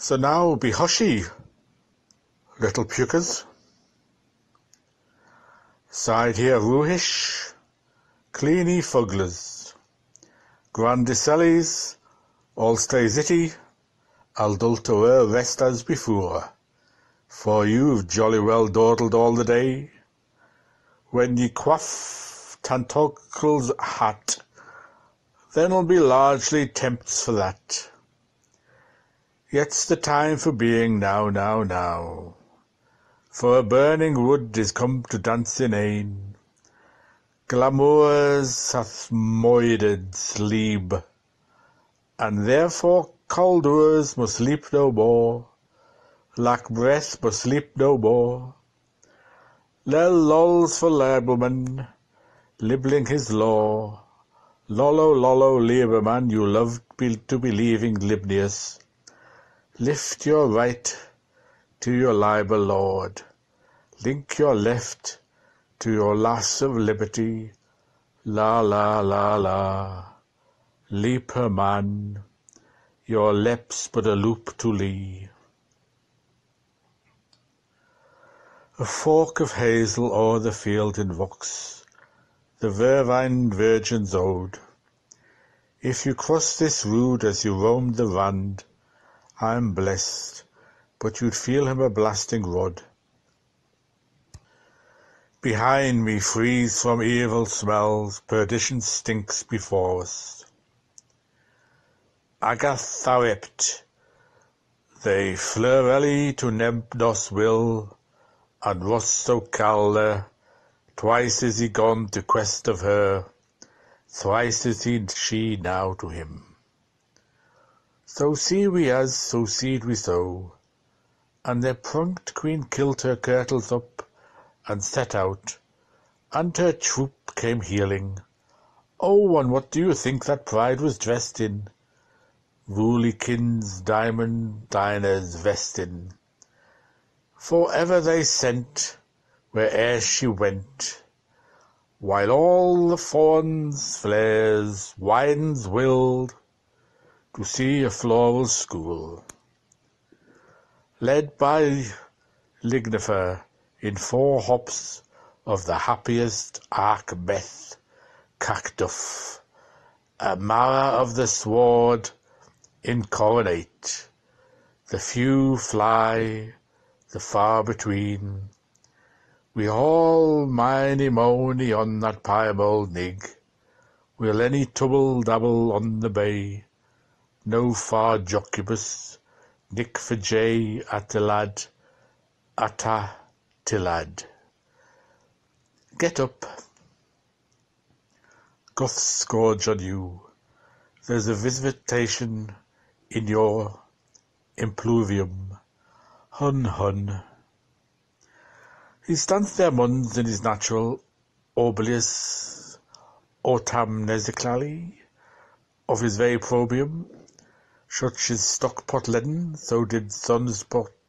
So now be hushy, little pukers. Side here roohish, cleany fugglers, grandicellis, all stay zitty, adulterer rest as before, for you've jolly well dawdled all the day. When ye quaff Tantocle's hat, then'll be largely tempts for that. Yet's the time for being now, now, now. For a burning wood is come to dance in ain. Glamours hath moided sleep, and therefore Calders must sleep no more, lack breath but sleep no more. Lel lolls for Liberman, libbling his law. Lollo, lollo, Lieberman, you love to be leaving Libnius. Lift your right to your libel lord, link your left to your loss of liberty. La la la la, Leaper man, your lips but a loop to lee. A fork of hazel o'er the field invokes the vervine virgin's ode. If you cross this rood as you roam the rand, I'm blessed, but you'd feel him a blasting rod. Behind me freeze from evil smells, perdition stinks before us. Agathaript, they flurelli to Nebnos will, and Rosso Calder, twice is he gone to quest of her, thrice is he she now to him. So see we as, so seed we so, and their prunked queen kilt her kirtles up, and set out, and her troop came heeling. Oh, and what do you think that pride was dressed in? Wulikin's diamond diner's vestin. For ever they sent, where'er she went, while all the fawns, flares, wines willed, to see a floral school, led by Lignifer in four hops of the happiest Archbeth Cactuff, a Mara of the sword incoronate. The few fly, the far between. We all miny moany on that piebald nig. Will any tubble dabble on the bay? No far jocubus, Nick for J Attilad, Atta Tillad. Get up. Goths scourge on you. There's a visitation in your impluvium. Hun hun. He stands there muns in his natural oblius autamnesically of his very probium such his stock-pot leaden, so did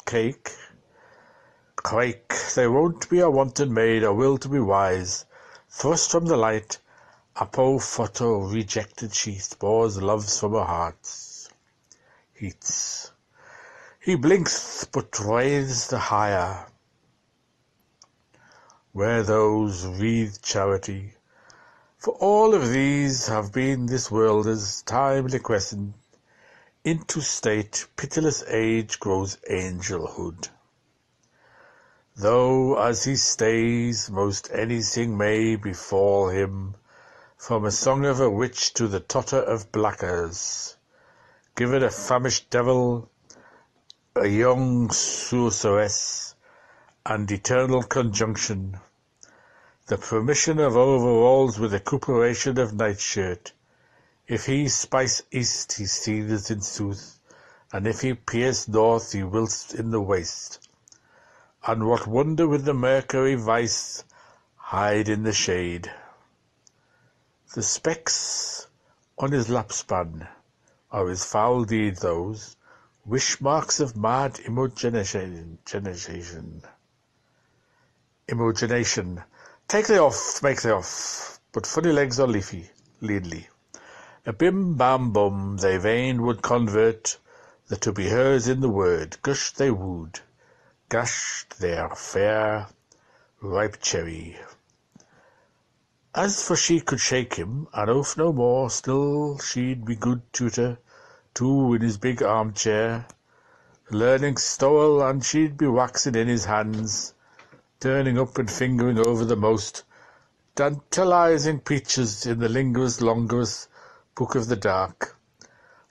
cake. Crake, there won't be a wanton maid, a will to be wise, thrust from the light, apo photo rejected she spores loves from her hearts. Heats. He blinks, but writhes the higher. Where those wreathe charity, for all of these have been this world as time liquescent into state pitiless age grows angelhood. Though as he stays most anything may befall him, from a song of a witch to the totter of blackers, give it a famished devil, a young sorceress, and eternal conjunction, the permission of overalls with recuperation of nightshirt, if he spice east, he seeths in sooth, and if he pierce north, he wilts in the waste. And what wonder with the mercury vice hide in the shade? The specks on his lapspan are his foul deed those, wish marks of mad imagination. Imagination. Take they off, make they off, but funny legs are leafy, leadly. A bim bam bum they vain would convert that to be hers in the word gushed they wooed, gushed their fair ripe cherry. As for she could shake him, an oath no more, still she'd be good tutor, too, in his big armchair, learning stowell, and she'd be waxing in his hands, turning up and fingering over the most tantalizing peaches in the lingerous longerous book of the dark.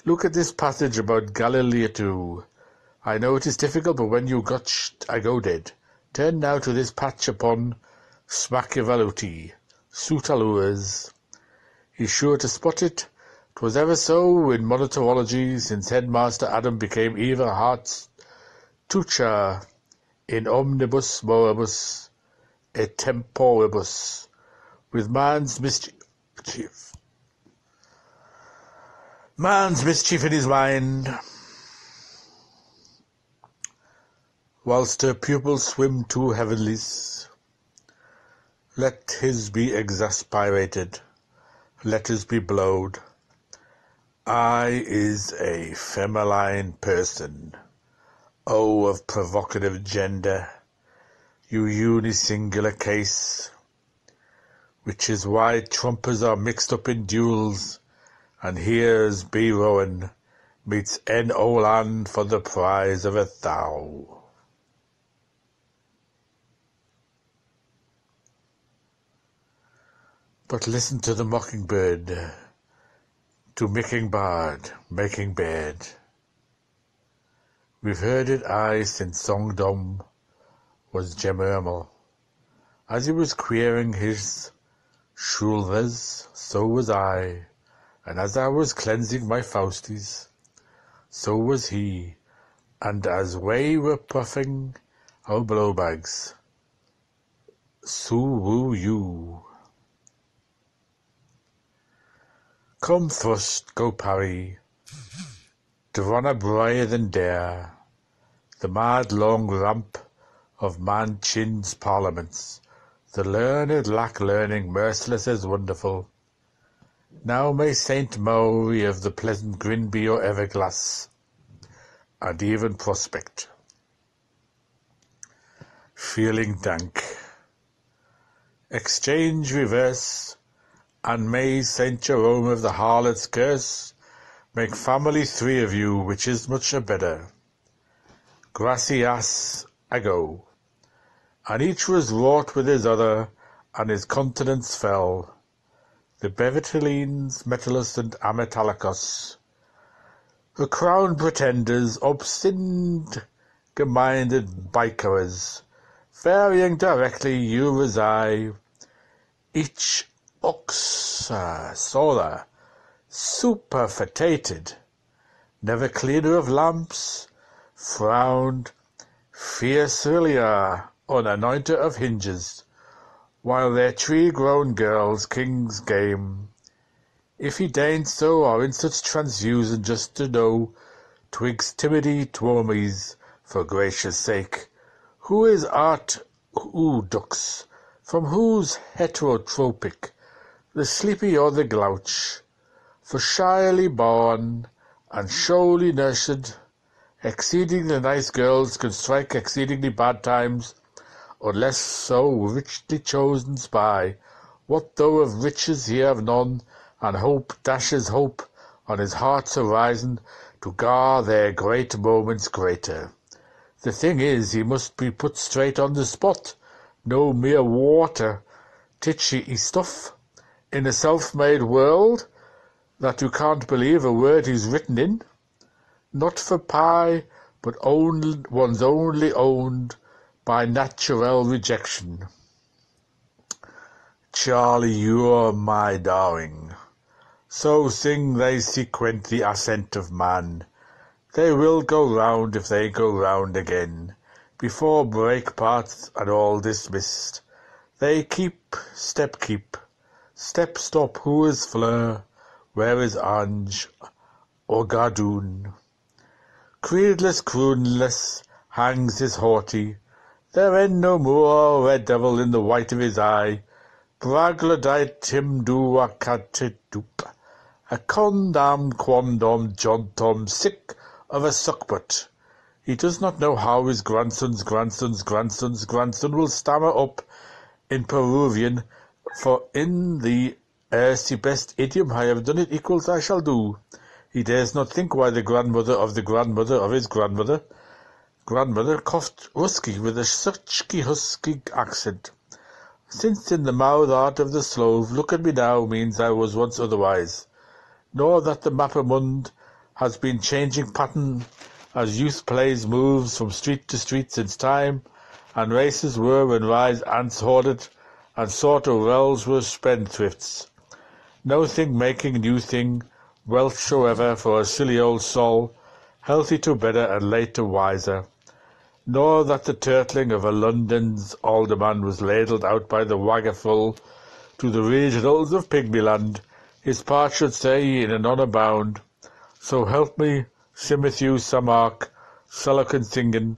Look at this passage about Galilee too. I know it is difficult, but when you got I go dead. Turn now to this patch upon Smacchiavelluti, Sutalures. He's sure to spot it. 'Twas ever so in monoterology, since headmaster Adam became even heart's tutor in omnibus moribus et temporibus, with man's mischief. Man's mischief in his mind, whilst her pupils swim to heavenlies. Let his be exasperated, let his be blowed. I is a feminine person, O of provocative gender, you unisingular case, which is why trumpers are mixed up in duels, and here's B. Rowan meets N. Oland for the prize of a thou. But listen to the mockingbird to making bad, making bed. We've heard it aye since Songdom was Gemermal. As he was queering his shoulders, so was I, and as I was cleansing my Fausties, so was he, and as we were puffing our blowbags, so woo you. Come thrust, go parry, to run a brier than dare, the mad long ramp of man-chins parliaments, the learned lack learning, merciless as wonderful. Now may Saint Maury of the pleasant Grinby or Everglass, and even Prospect, feeling dank, exchange reverse and may Saint Jerome of the harlot's curse make family three of you, which is much a better. Gracias ago. And each was wrought with his other, and his countenance fell. The Bevertylines, Metellus and Ametalicus, the crown pretenders, obstined, geminded bikerers, varying directly you reside, each Oxa sola, superfetated, never cleaner of lamps, frowned fiercely on anointer of hinges, while their tree-grown girls king's game, if he deigned so, in such transfusion just to know twigs timidly twomies, for gracious sake, who is art who dux, from whose heterotropic the sleepy or the glouch, for shyly born and showily nursed, exceedingly nice girls can strike exceedingly bad times, unless so richly chosen spy, what though of riches he have none, and hope dashes hope on his heart's horizon to gar their great moments greater. The thing is, he must be put straight on the spot, no mere water, titchy stuff in a self-made world that you can't believe a word he's written in? Not for pie, but only, one's only owned by natural rejection. Charlie, you're my darling. So sing they sequent the ascent of man. They will go round if they go round again. Before break parts and all dismissed, they keep, step keep, Step stop who is Fleur? Where is Ange or Gardoon? Creedless croonless hangs his haughty, There end no more red devil in the white of his eye, Braglodite him do a catitup, a condam quondam jontom sick of a suckbutt. He does not know how his grandson's grandson's grandson's grandson will stammer up in Peruvian, for in the ersty best idiom I have done it equals I shall do. He dares not think why the grandmother of the grandmother of his grandmother grandmother coughed husky with a suchky husky accent. Since in the mouth art of the Slove, look at me now, means I was once otherwise. Nor that the mappermund has been changing pattern as youth plays moves from street to street since time, and races were when wise ants hoarded, and sort of wells were spendthrifts. No thing making new thing, wealth however for a silly old soul, healthy to better and late to wiser. Nor that the turtling of a London's alderman was ladled out by the waggerful to the regionals of Pygmyland, his part should say in an honour bound, So help me, Simatthew Samark, singin',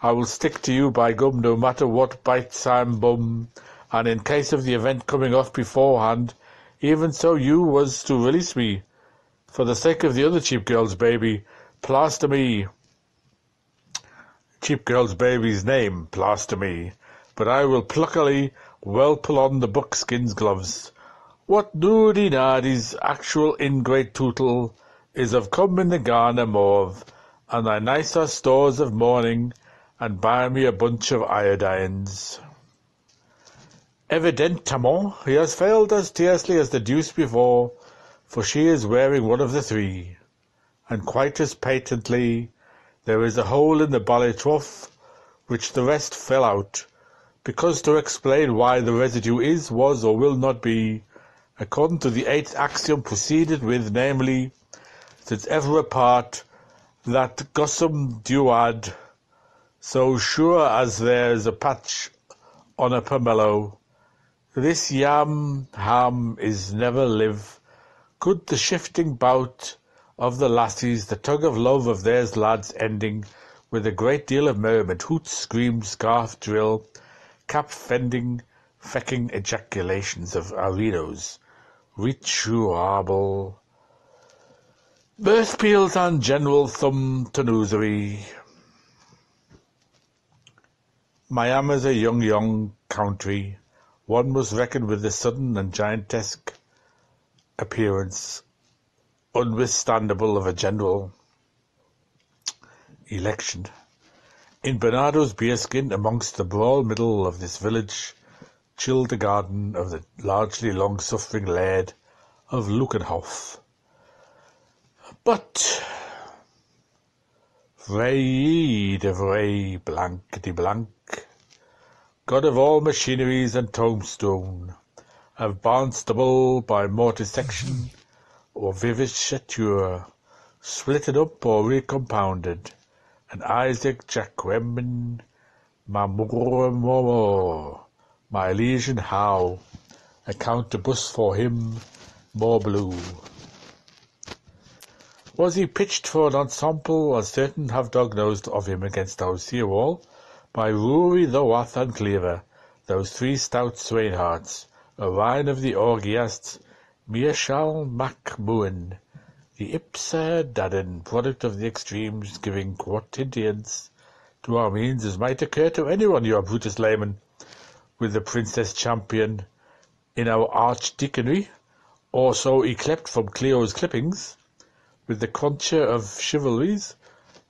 I will stick to you by gum no matter what bites I'm bum, and in case of the event coming off beforehand, even so you was to release me. For the sake of the other cheap girl's baby, plaster me. Cheap girl's baby's name, plaster me, but I will pluckily well pull on the buckskin's gloves. What noody nardy's actual ingrate tootle is of come in the garner mauve, and thy nicer stores of mourning, and buy me a bunch of iodines. Evidentement he has failed as tersely as the deuce before, for she is wearing one of the three, and quite as patently there is a hole in the bally trough which the rest fell out, because to explain why the residue is, was, or will not be, according to the eighth axiom proceeded with, namely, since ever apart, that gossam duad, so sure as there's a patch on a pomelo, this yam ham is never live, could the shifting bout of the lassies, the tug of love of theirs lads ending with a great deal of merriment, hoots, screams, scarf drill, cap fending, fecking ejaculations of arenos, rituable, birth peals and general thumb tonoosery. Miami's a young, young country. One must reckon with the sudden and giantesque appearance unwithstandable of a general election. In Bernardo's bearskin, amongst the broad middle of this village, chilled the garden of the largely long-suffering laird of Lukenhof. But Vray de Vray Blanc de Blanc, God of all machineries and tombstone, of Barnstable by mortisection, or vivisecture, splitted up or recompounded, and Isaac Jacquemin Mamormomo, my legion how, account the bus for him more blue. Was he pitched for an ensemble, as certain have dog-nosed of him against our sea wall, by Rory the Wath and Cleaver, those three stout swainhearts, a wine of the orgiasts, Meerschaal MacMahon, the ipsa dadin product of the extremes, giving quotidians to our means as might occur to anyone, your Brutus layman, with the Princess Champion in our archdeaconry, or so yclept from Clio's clippings, with the concha of chivalries,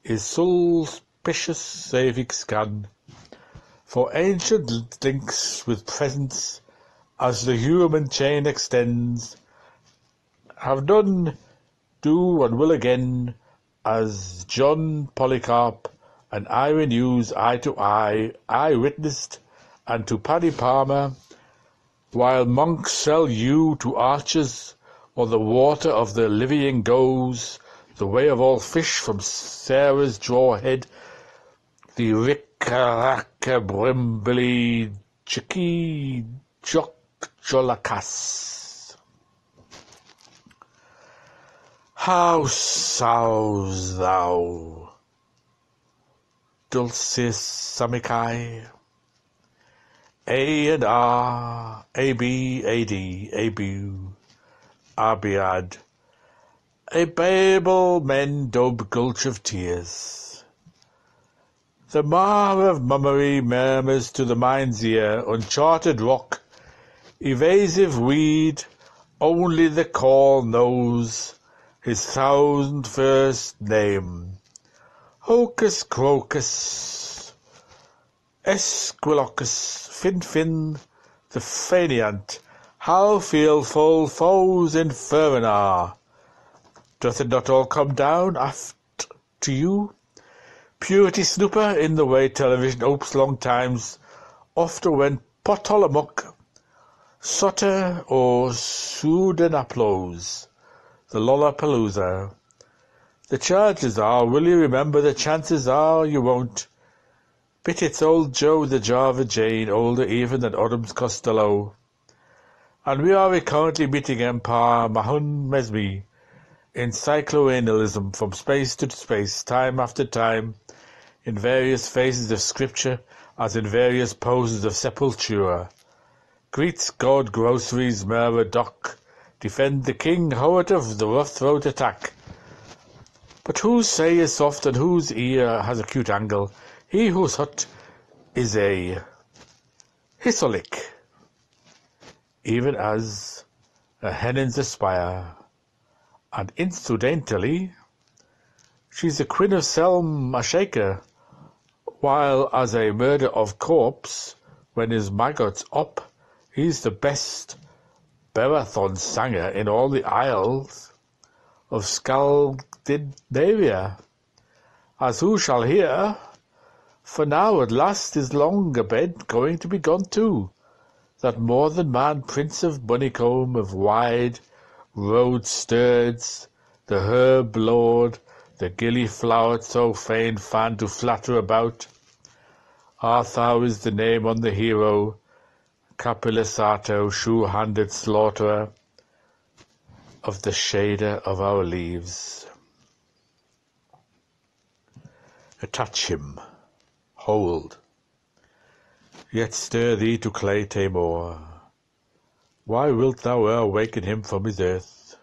is sulpicious savic scan, for ancient links with presents, as the human chain extends, have done, do, and will again, as John Polycarp and I renews eye to eye, I witnessed, and to Paddy Palmer, while monks sell you to archers, or the water of the Livian goes, the way of all fish from Sarah's draw head, the rickaracka brimbly chicky jock jolacas. How sows thou, dulcis amicae? A and R, A B, A D, A B, Abiad, a Babel men dub Gulch of Tears. The mar of mummery murmurs to the mind's ear, uncharted rock, evasive weed, only the call knows his thousand first name. Hocus crocus, Esquilocus, Fin Fin, the faineant, how feel full foes inferna! Doth it not all come down aft to you? Purity snooper in the way television opes long times, often when Potolamuck, Sutter or Sudanaplos, the Lollapalooza. The charges are, will you remember, the chances are you won't. But it's old Joe the Java Jane, older even than Adams Costello. And we are currently meeting Empire Mahon Mesmi in cycloannalism from space to space, time after time, in various phases of scripture, as in various poses of sepulture. Greets God groceries, murmur doc, defend the king, Howard of the rough throat attack. But whose say is soft and whose ear has a cute angle, he whose hut is a hissolic even as a henins aspire, and incidentally, she's a queen of Selm a shaker, while as a murder of corpse, when his maggot's up, he's the best barathon sanger in all the isles of Scandinavia, as who shall hear, for now at last is long abed going to be gone too, that more than man Prince of Bunnycombe, of wide road sturds, the herb lord, the gilly flowered so fain fan to flatter about. Arthur is the name on the hero, Capilisato, shoe-handed slaughterer of the shader of our leaves. Attach him, hold, Yet stir thee to clay Tamor. Why wilt thou e'er awaken him from his earth?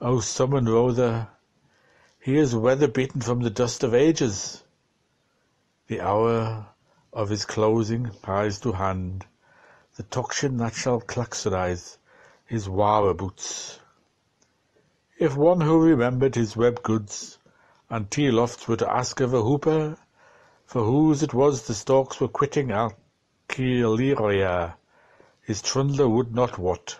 O summon Rother, he is weather-beaten from the dust of ages. The hour of his closing lies to hand, the tocsin that shall claxonize his wara boots. If one who remembered his web goods and tea lofts were to ask of a hooper, for whose it was the storks were quitting out his trundler would not wot.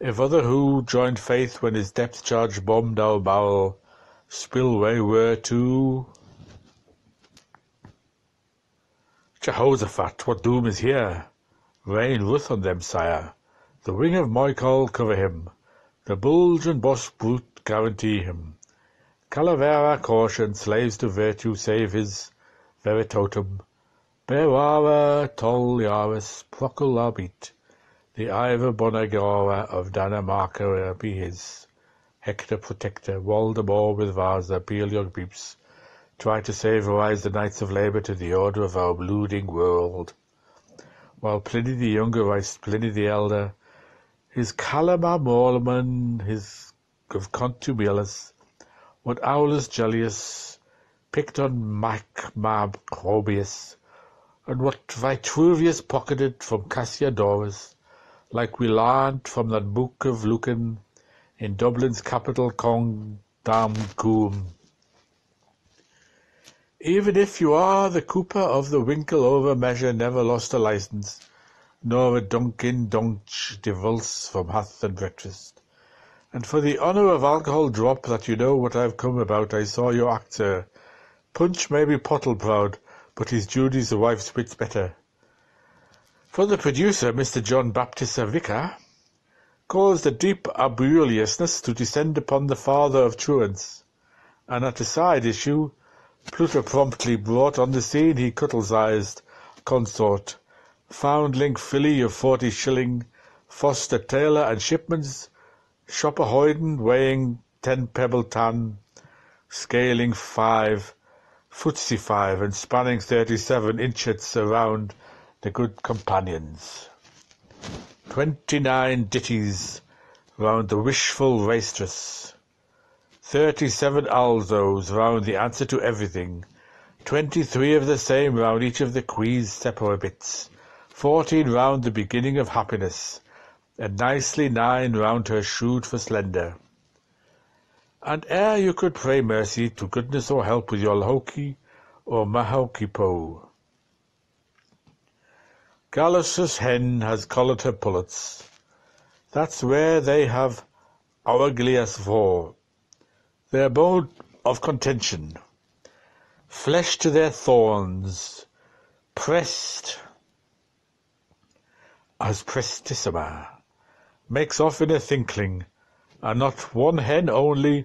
If other who joined faith when his depth charge bombed our bowel, spillway were to Jehoshaphat, what doom is here? Rain ruth on them, sire. The wing of Michael cover him. The bulge and boss brute guarantee him. Calavera caution, slaves to virtue save his veritotum. Bewara Toliaris Proculabit, the Ivor Bonagora of Danamarca be his. Hector Protector, Waldemar with Vaza, Beliog Beeps, try to save savorize the knights of labor to the order of our blooding world. While Pliny the Younger writes Pliny the Elder, his Calama Mormon, his of Contumelius, what Aulus Gellius picked on Mac Mab Crobius, and what Vitruvius pocketed from Cassiodorus, like we learned from that book of Lucan in Dublin's capital Condamcoom. Even if you are the cooper of the winkle over measure never lost a license, nor a Dunkin Dunch divulse from hearth and breakfast. And for the honour of alcohol drop that you know what I've come about, I saw your act. Punch may be pottle proud, but his Judy's the wife's wits better. For the producer, Mr. John Baptist Vicar, caused a deep abulousness to descend upon the father of truants, and at a side issue, Pluto promptly brought on the scene he cuddles-eyed consort, foundling filly of forty shilling, Foster Taylor and shipman's Shopper Hoyden weighing ten pebble ton, scaling five, footsie five and spanning thirty-seven inches around the good companions. Twenty-nine ditties round the wishful racetress. Thirty-seven alzos round the answer to everything, twenty-three of the same round each of the quiz separate bits, fourteen round the beginning of happiness, and nicely nine round her shoot for slender. And ere you could pray mercy to goodness or help with your hokey or mahokey po. Gallus's hen has collared her pullets. That's where they have Aurelius for. Their bone of contention, flesh to their thorns, pressed as prestissima, makes off in a thinkling, and not one hen only,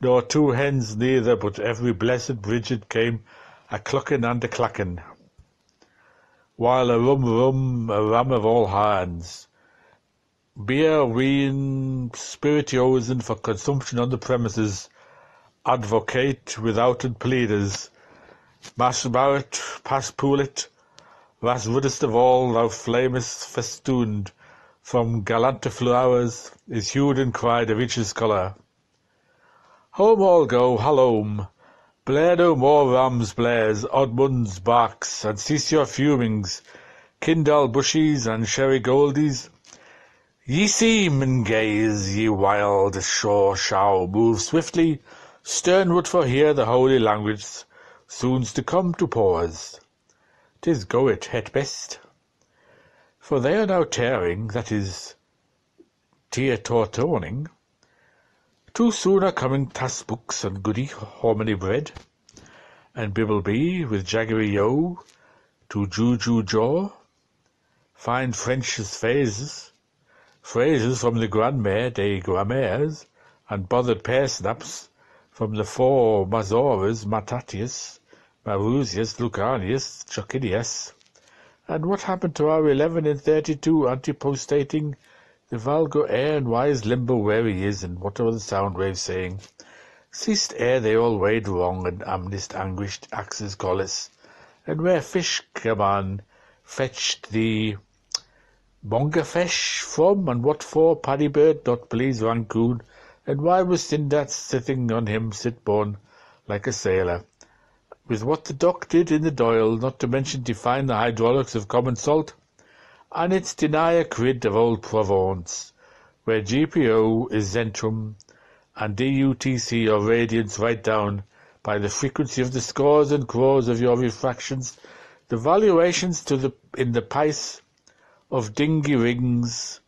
nor two hens neither, but every blessed Bridget came a clucking and a clacking, while a rum rum, a ram of all hands, beer, wine, spirituosen for consumption on the premises, advocate without pleaders, mass Barrett, pass Poolet, was ruddest of all, thou flamest festooned, from gallant flowers, is hued and cried of each's colour. Home all go, hallome, blare no more rams blares, Odmunds barks, and cease your fumings, Kindal bushies and sherry goldies. Ye seem and gaze, ye wild shore shall move swiftly, sternward for here the holy language soon's to come to pause. 'Tis go it at best. For they are now tearing, that is, teetor-toning. Too soon are coming tass books and goody hominy bread, and Bibbleby with jaggery yo to juju jaw. Fine French's phases, phrases from the Grandmère des Grammaires, and bothered pear-snaps from the four Mazores Matatius Marusius, Lucanius, Chocinius. And what happened to our eleven and thirty-two antipostating the vulgar air and wise limber where he is, and what are the sound waves saying? Ceased ere they all weighed wrong, and amnest anguished axes collis, and where fish on, fetched the bongafish from, and what for Paddy Bird not please Rancoon, and why was Sindat sitting on him sit born like a sailor? with what the Dock did in the Doyle, not to mention define the hydraulics of common salt, and its deny a quid of old Provence, where GPO is Zentrum, and DUTC or radiance right down by the frequency of the scores and crores of your refractions, the valuations to the in the price of dinghy rings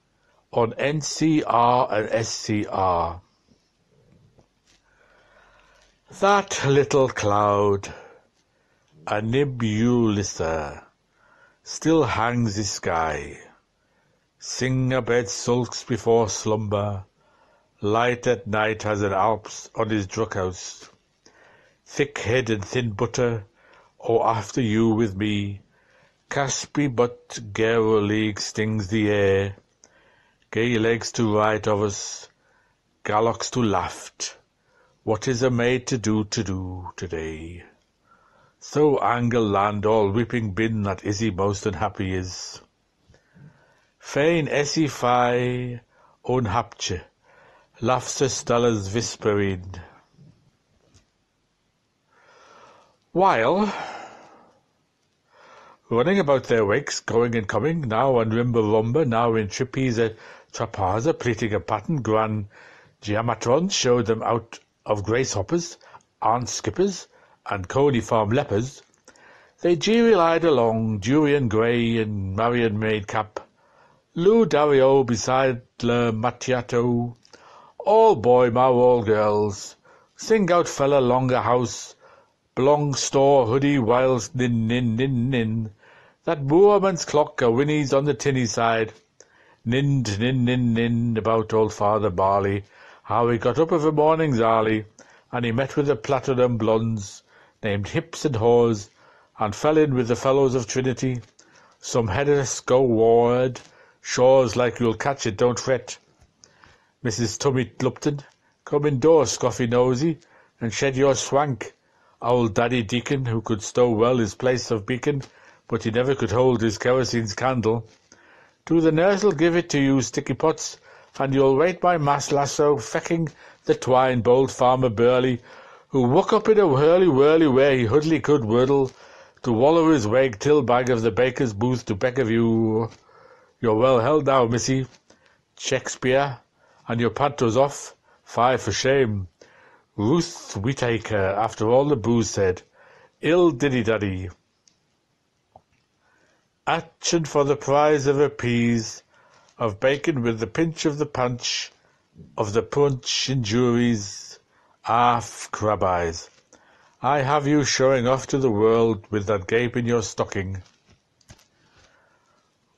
on NCR and SCR. That little cloud a nebulissa still hangs the sky. Sing abed sulks before slumber. Light at night has an Alps on his druckhouse. Thick head and thin butter, oh after you with me. Caspy but Garo League stings the air. Gay legs to right of us, gallocks to left. What is a maid to do to do today? So Angle land all weeping bin that Izzy most unhappy is. Fain Essie fi unhapche, laughs Stella's visperin. While running about their wakes, going and coming, now on Rimba Rumba, now in Trippies Trapaza, pleating a pattern, Gran Geomatrons showed them out of gracehoppers, aunt skippers, and coniform lepers, they jeery-eyed along, Durian grey and Marian made cap, Lou Dario beside Le Macchiato, all boy ma all girls, sing out fella longer house, blong store hoodie whiles nin nin nin nin, that moorman's clock a whinnies on the tinny side, ninned nin nin nin about old Father Barley, how he got up of a morning's early, and he met with the platinum blondes, named Hips and Haws, and fell in with the fellows of Trinity. Some headless go ward, shores like you'll catch it, don't fret. Mrs. Tummy Lupton, come indoors, scoffy nosy, and shed your swank. Old Daddy Deacon, who could stow well his place of beacon, but he never could hold his kerosene's candle. To the nurse'll give it to you, sticky pots, and you'll wait my mass lasso fecking the twine bold farmer Burley, who woke up in a whirly whirly where he hardly could whirtle, to wallow his wag till bag of the baker's booth to beck of you. You're well held now, missy. Shakespeare, and your panto's off. Fie for shame. Ruth Whitaker, after all the booze said. Ill diddy daddy. Action for the prize of a piece of bacon with the pinch of the punch of the punch in juries. Ah, crab eyes. I have you showing off to the world with that gape in your stocking.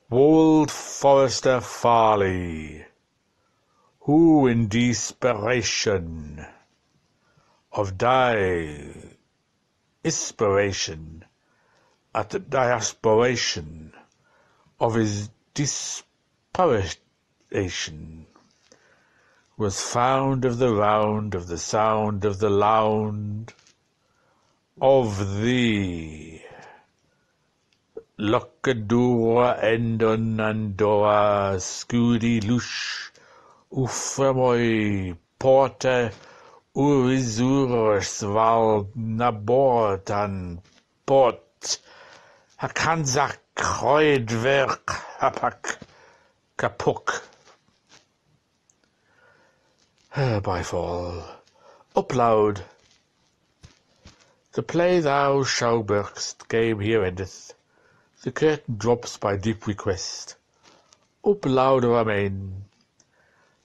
Wold Forester Farley, who in desperation of die inspiration at the diasporation of his disparation was found of the round of the sound of the lound of thee Locadura endon andora scudi lush uframoi porta Urizurus val nabortan port hakanza kreudwerk hapak kapuk. By fall, up loud. The play thou showburst game here endeth. The curtain drops by deep request. Up loud amain.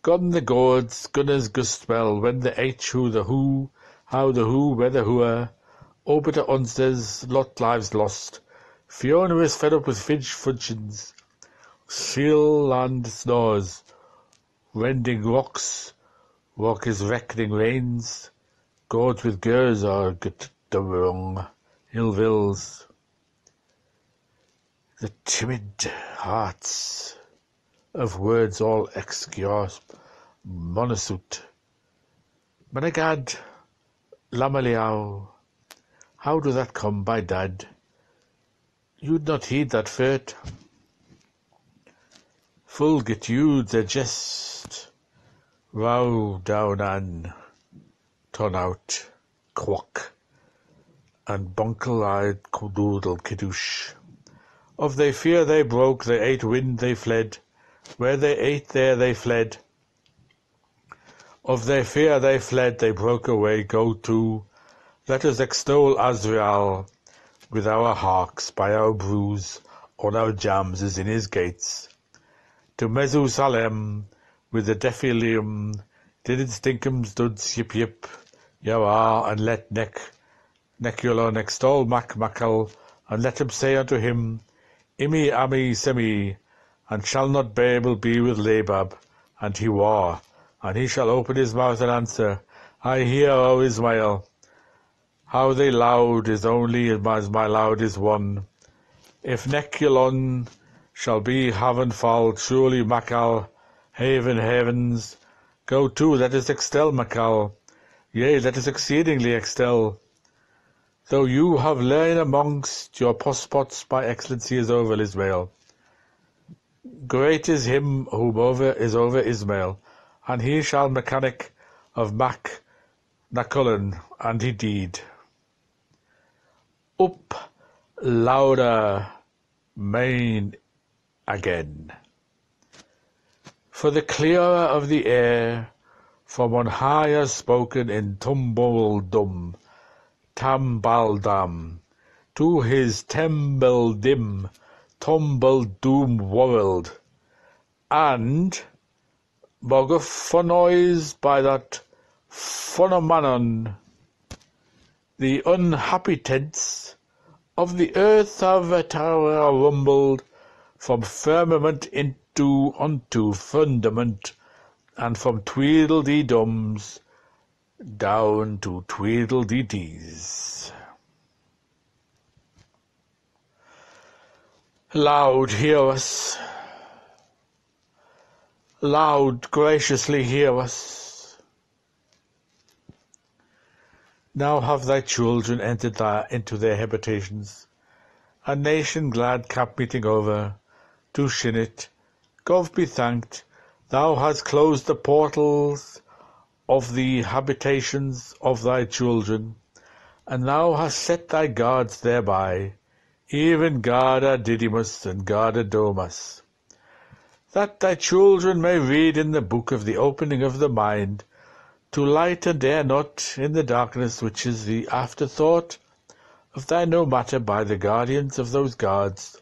Gone the gourds, gunners gust well, when the H who the who, how the who, where the whoer, Obiter onsters, lot lives lost. Fiona is fed up with fudgeons, seal and snores, rending rocks, walkers reckoning rains, gourds with gers are gut the wrong, ill wills. The timid hearts of words all exgios monosut. Managad Lamaliao. How do that come by, Dad? You'd not heed that furt. Full get you the jest. Row down an turn out quack and bunkle eyed doodle kiddush. Of they fear they broke, they ate wind, they fled. Where they ate there they fled. Of their fear they fled, they broke away. Go to, let us extol Azrael with our harks by our brews on our jams as in his gates. To Mesusalem with the defilium did its dinkum duds yip Yawah, and let Neck Neculon extol Mac Macal, and let him say unto him, Imi Ami Semi, and shall not Babel be with Labab? And he war, and he shall open his mouth and answer, I hear, O Ismael. How they loud is only as my loud is one. If Neculon shall be haven fall, surely Macal, haven heavens, go to, let us extol Macal, yea, let us exceedingly extol. Though you have lain amongst your pospots by excellency is over Israel. Great is him whom over is over Ismael, and he shall mechanic of Mac Nacullen, and he deed. Up louder main again. For the clearer of the air from on higher spoken in Tumbledum, Tambaldam, to his Tembledim, Tumbledoom world, and Bogophonoised by that phenomenon, the unhabitants of the earth have a tower rumbled from firmament into unto fundament, and from Tweedledee-dums down to Tweedledee-dees. Loud hear us, loud graciously hear us. Now have thy children entered into their habitations, a nation glad camp meeting over, to Shinnet, Gov be thanked, thou hast closed the portals of the habitations of thy children, and thou hast set thy guards thereby, even Garda Didymus and Garda Domus, that thy children may read in the book of the opening of the mind, to light and dare not in the darkness which is the afterthought of thy no matter by the guardians of those guards,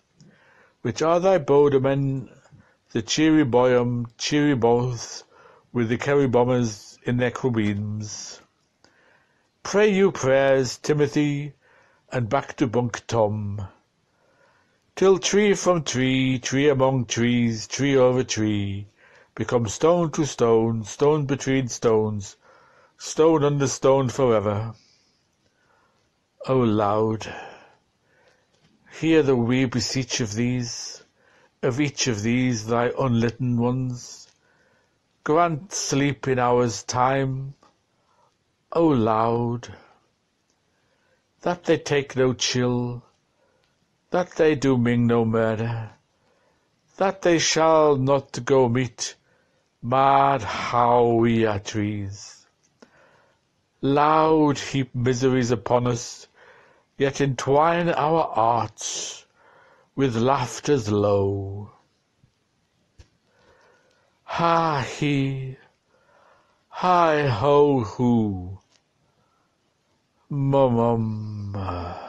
which are thy bodemen, the cheruboyum, cheruboth, with the cherubomas in their cherubims. Pray you prayers, Timothy, and back to Bunk Tom. Till tree from tree, tree among trees, tree over tree, become stone to stone, stone between stones, stone under stone forever. O loud, hear the we beseech of these, of each of these thy unlitten ones. Grant sleep in hours time, O loud, that they take no chill, that they do ming no murder, that they shall not go meet mad how we are trees. Loud heap miseries upon us, yet entwine our arts with laughters low. Ha he, hi ho who, mum